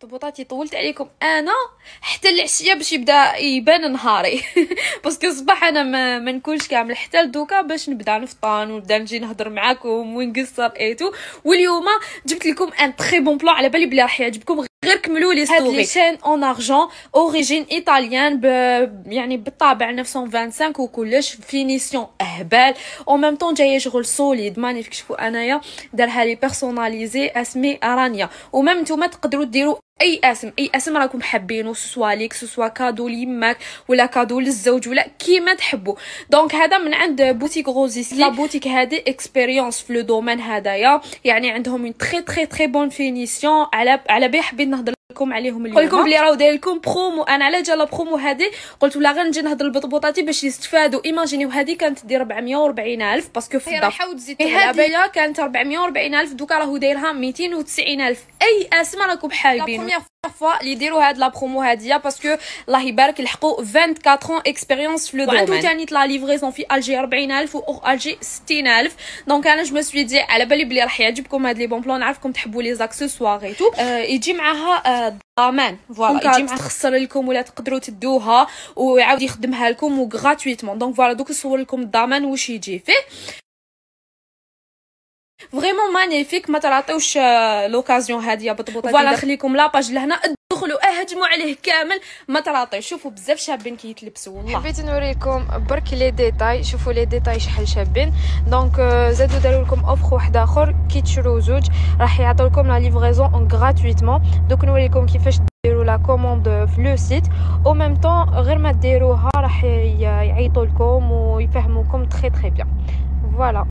بطبوطاتي طولت عليكم. أنا حتى العشية باش يبدا يبان نهاري. parce que الصباح أنا ما, ما نكونش كامل. حتى لدوكا باش نبدا نفطن ونبدا نجي نهضر معاكم ونقصر et tout واليوم جبت لكم un très bon plan على بالي بلي راح يعجبكم غير كملوا les stories هاد لي chaîne en argent origine italienne ب... يعني بالطابع 925 وكلش finition أهبال. au même temps جاية شغل solide magnifique شوفوا أنايا. دارها لي personnalisée اسمي رانيا و même نتوما تقدروا ديروا أي أسم أي أسم راكم حابينه soit ليك soit cadeau ليماك ولا cadeau للزوج ولا كيما تحبوا donc هذا من عند بوتيك غوزيسكي la boutique هذه expérience في le domaine هذايا يعني عندهم une très très très bonne finition على على بها حبيت نهضر لكم عليهم اليوم قلت لكم بلي راهو داير لكم برومو أنا على جال la promo هذه قلت ولا غير نجي نهضر البطبوطاتي باش يستفادوا. imaginez هذه كانت دير 440 ألف parce que في الدار هذه كانت 440 ألف دوكا راهو دايرها 290 ألف. أي اسماء راكم حابين voilà اللي يديروا هاد la promo هاديه parce que الله يبارك لحقوا 24 expérience في le domaine وعندو تاني la livraison في الجي 40000 و الجي 60000 donc أنا je suis dit على بالي بلي راح يعجبكم هاد les bons plans نعرفكم تحبوا les accessoires et tout يجي معاها ضمان voilà يجي معاها تخسر لكم ولا تقدروا تدوها ويعاود يخدمها لكم و gratuitement donc voilà دوك نصور لكم الضمان واش يجي فيه vraiment magnifique ما تراطيوش l'occasion هادية بطبوطه voilà نخليكم la page لهنا. دخلوا اهجموا عليه كامل. ما تراطي شوفوا بزاف شابين كيتلبسوا. والله. حبيت نوريكم برك les détails شوفوا les détails شحال شابين. donc زادوا داروا لكم offre واحد آخر. كي تشرو زوج راح يعطيو لكم la livraison gratuitement دوك نوريكم كيفاش ديروا la commande في le site au même temps غير ما ديروها راح يعيطوا لكم ويفهموكم très très bien فوالا